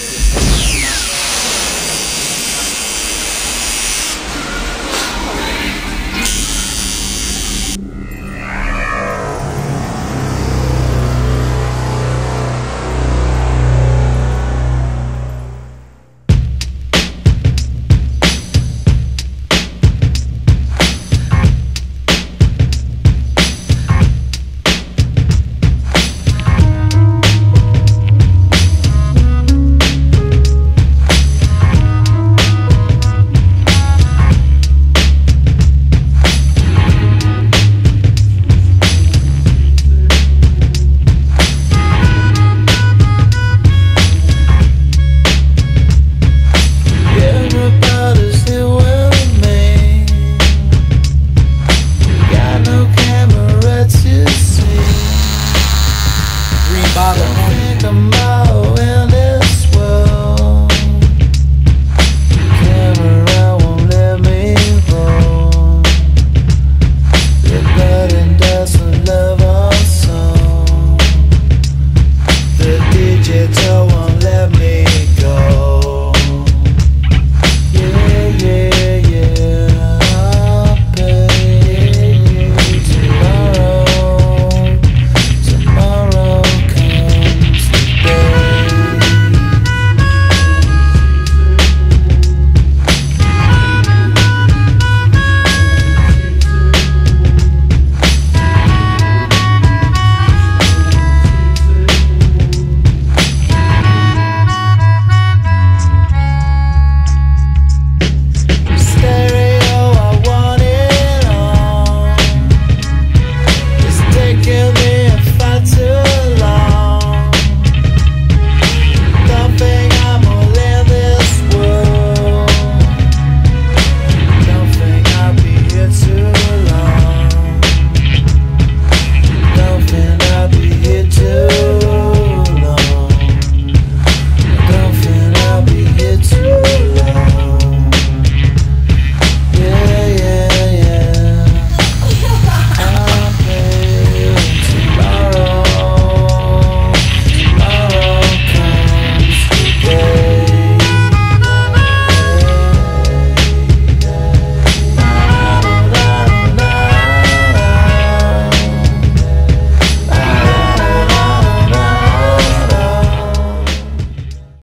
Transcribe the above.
Yes. bottle.